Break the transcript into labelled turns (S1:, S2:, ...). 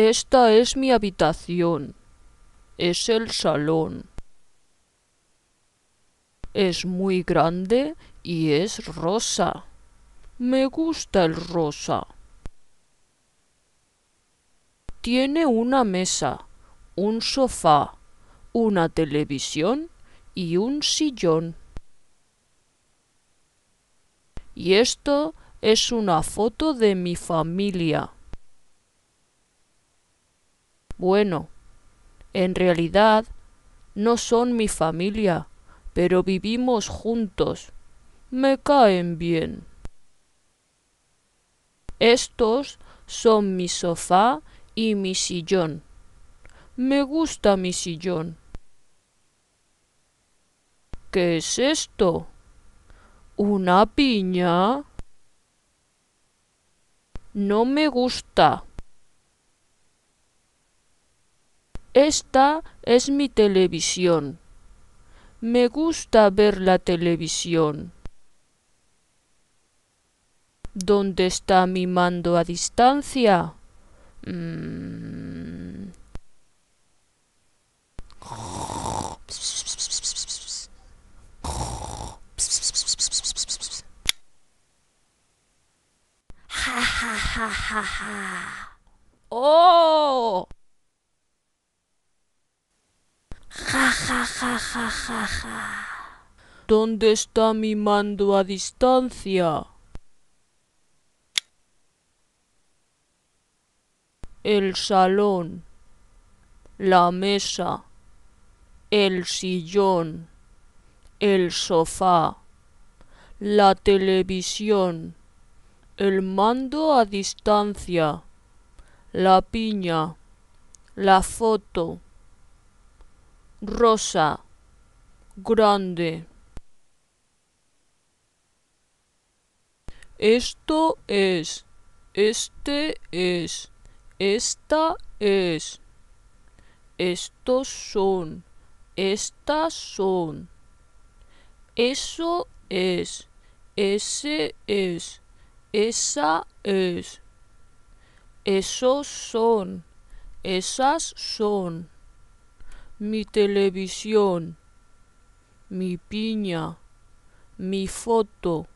S1: Esta es mi habitación. Es el salón. Es muy grande y es rosa. Me gusta el rosa. Tiene una mesa, un sofá, una televisión y un sillón. Y esto es una foto de mi familia. Bueno, en realidad no son mi familia, pero vivimos juntos. Me caen bien. Estos son mi sofá y mi sillón. Me gusta mi sillón. ¿Qué es esto? ¿Una piña? No me gusta. Esta es mi televisión. Me gusta ver la televisión. ¿Dónde está mi mando a distancia? Mm. Ja, ja, ja, ja, ja. ¡Oh! Ja, ¿Dónde está mi mando a distancia? El salón, la mesa, el sillón, el sofá, la televisión, el mando a distancia, la piña, la foto, rosa, grande. Esto es, este es, esta es, estos son, estas son, eso es, ese es, esa es, esos son, esas son mi televisión, mi piña, mi foto,